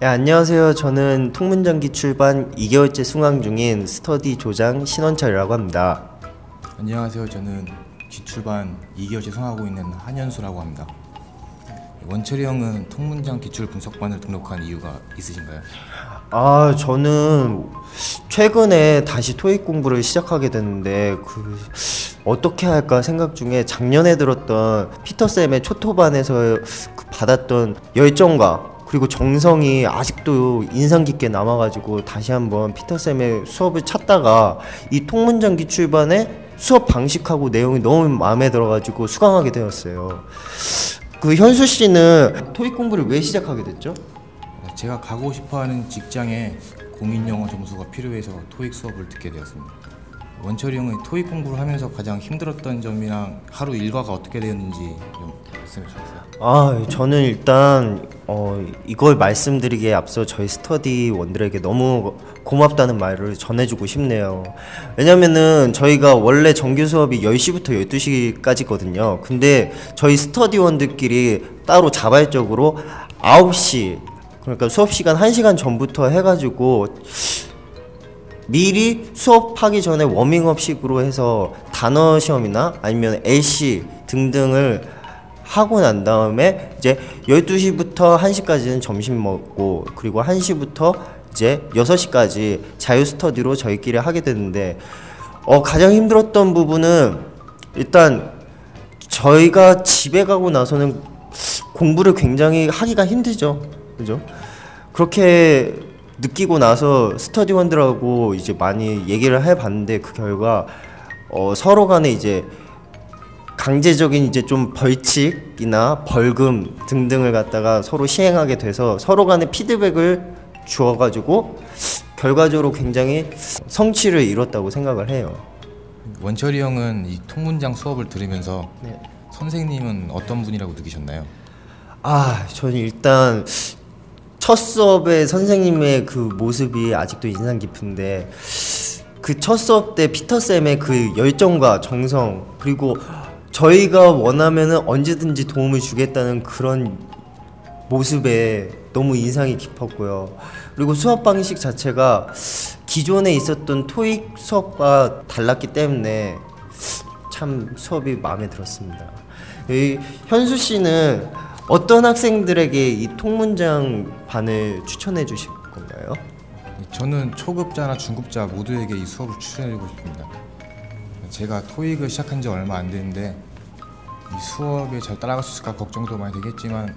네, 안녕하세요. 저는 통문전기 출반 2개월째 승강 중인 스터디 조장 신원철이라고 합니다. 안녕하세요. 저는 기출반 2개월째 성하고 있는 한현수라고 합니다. 원철이 형은 통문장 기출 분석반을 등록한 이유가 있으신가요? 아, 저는 최근에 다시 토익 공부를 시작하게 됐는데 그 어떻게 할까 생각 중에 작년에 들었던 피터 쌤의 초토반에서 그 받았던 열정과 그리고 정성이 아직도 인상 깊게 남아가지고 다시 한번 피터 쌤의 수업을 찾다가 이 통문장 기출반의 수업 방식하고 내용이 너무 마음에 들어가지고 수강하게 되었어요. 그 현수 씨는 토익 공부를 왜 시작하게 됐죠? 제가 가고 싶어하는 직장에 공인 영어 점수가 필요해서 토익 수업을 듣게 되었습니다. 원철이 형은 토익 공부를 하면서 가장 힘들었던 점이랑 하루 일과가 어떻게 되었는지 좀 말씀해 주세요. 아, 저는 일단 어, 이걸 말씀드리기에 앞서 저희 스터디 원들에게 너무 고맙다는 말을 전해주고 싶네요. 왜냐면은 저희가 원래 정규 수업이 10시부터 12시까지거든요. 근데 저희 스터디원들끼리 따로 자발적으로 9시 그러니까 수업 시간 1시간 전부터 해가지고 미리 수업하기 전에 워밍업식으로 해서 단어 시험이나 아니면 LC 등등을 하고 난 다음에 이제 12시부터 1시까지는 점심 먹고 그리고 1시부터 이제 6시까지 자유 스터디로 저희끼리 하게 되는데 어 가장 힘들었던 부분은 일단 저희가 집에 가고 나서는 공부를 굉장히 하기가 힘들죠. 그죠? 그렇게 느끼고 나서 스터디원들하고 이제 많이 얘기를 해 봤는데 그 결과 어 서로 간에 이제 강제적인 이제 좀 벌칙이나 벌금 등등을 갖다가 서로 시행하게 돼서 서로 간에 피드백을 주어가지고 결과적으로 굉장히 성취를 이뤘다고 생각을 해요. 원철이 형은 이 통문장 수업을 들으면서 네. 선생님은 어떤 분이라고 느끼셨나요? 아, 저는 일단 첫 수업에 선생님의 그 모습이 아직도 인상 깊은데 그 첫 수업 때 피터 쌤의 그 열정과 정성 그리고 저희가 원하면은 언제든지 도움을 주겠다는 그런 모습에 너무 인상이 깊었고요. 그리고 수업 방식 자체가 기존에 있었던 토익 수업과 달랐기 때문에 참 수업이 마음에 들었습니다. 이 현수 씨는 어떤 학생들에게 이 통문장 반을 추천해 주실 건가요? 저는 초급자나 중급자 모두에게 이 수업을 추천해드리고 싶습니다. 제가 토익을 시작한 지 얼마 안 됐는데 이 수업에 잘 따라갈 수 있을까 걱정도 많이 되겠지만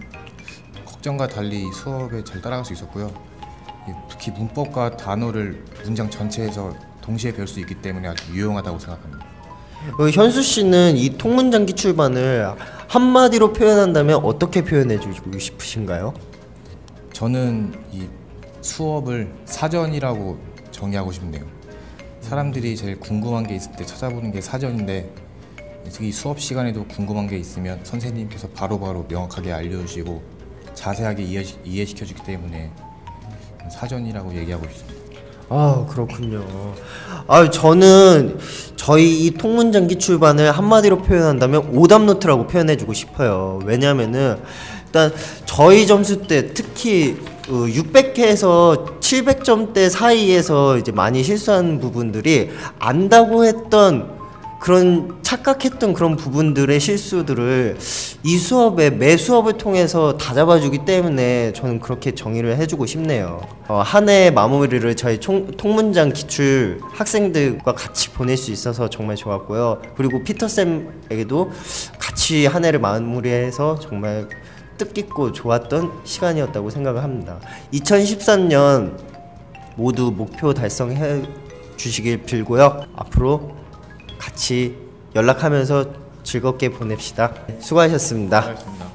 걱정과 달리 이 수업에 잘 따라갈 수 있었고요. 이 특히 문법과 단어를 문장 전체에서 동시에 배울 수 있기 때문에 아주 유용하다고 생각합니다. 어, 현수 씨는 이 통문장 기출반을 한마디로 표현한다면 어떻게 표현해 주고 싶으신가요? 저는 이 수업을 사전이라고 정의하고 싶네요. 사람들이 제일 궁금한 게 있을 때 찾아보는 게 사전인데 이 수업 시간에도 궁금한 게 있으면 선생님께서 바로바로 명확하게 알려주시고 자세하게 이해, 이해시켜주기 때문에 사전이라고 얘기하고 있습니다. 아 그렇군요. 아 저는 저희 이 통문장 기출반을 한마디로 표현한다면 오답 노트라고 표현해주고 싶어요. 왜냐면은 일단 저희 점수 때 특히 600회에서 700점대 사이에서 이제 많이 실수한 부분들이 안다고 했던 그런 착각했던 그런 부분들의 실수들을 이 수업에 매 수업을 통해서 다 잡아주기 때문에 저는 그렇게 정의를 해주고 싶네요. 어, 한해 마무리를 저희 총, 통문장 기출 학생들과 같이 보낼 수 있어서 정말 좋았고요. 그리고 피터 쌤에게도 같이 한 해를 마무리해서 정말 뜻깊고 좋았던 시간이었다고 생각을 합니다. 2013년 모두 목표 달성해 주시길 빌고요. 앞으로 같이 연락하면서 즐겁게 보냅시다. 수고하셨습니다. 고맙습니다.